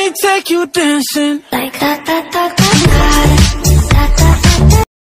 me take you dancing. Like that, that, that,